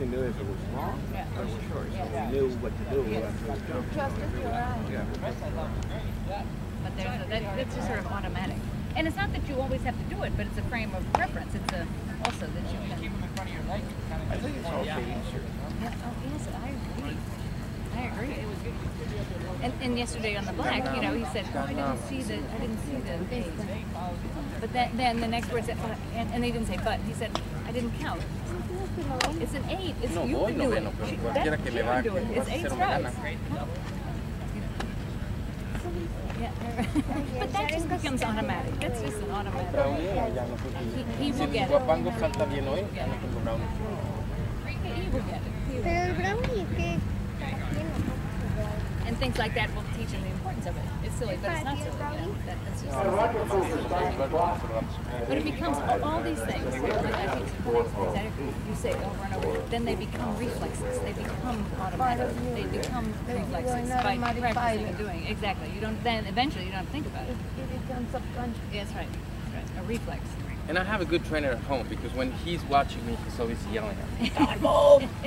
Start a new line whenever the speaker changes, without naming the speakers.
we knew if it was wrong
Yeah.
or it was short. So
Yeah.
we knew what to do after we jumped.
Trusted your eye.
Yeah.
But there's a, that, that's just sort of automatic. And it's not that you always have to do it, but it's a frame of reference. It's a also that you can.
keep them in front I think it's okay easier.
Yeah, oh, yes, I agree. I agree. And, and yesterday on the black, you know, he said, oh, I didn't see the, I didn't see the eight. But then, then the next word said, but, and, and they didn't say but. He said, I didn't count. It's an eight. It's
No
you
voy,
can
no
do
veno,
it.
pero
She-
cualquiera
that-
que le va-
do it. It's eight
hacer
strikes. Yeah, but that just becomes automatic. That's just an automatic.
Brownie, ya no sé
He,
si-
he
Si
will
el
get it.
guapango salta bien hoy, ya no tengo brownie.
He will get it. He will.
Pero el brownie que
And things like that will teach him the importance of it. It's silly, but it's not silly. You know? that, that's just but it becomes all, all these things. I think that you say over and over, then they become reflexes. They become automatic. They become reflexes
not
by
a
practicing and doing. Exactly. You don't. Then eventually you don't think about it.
it becomes subconscious.
Yeah, that's right. That's right. A reflex.
And I have a good trainer at home because when he's watching me, he's always yelling at me.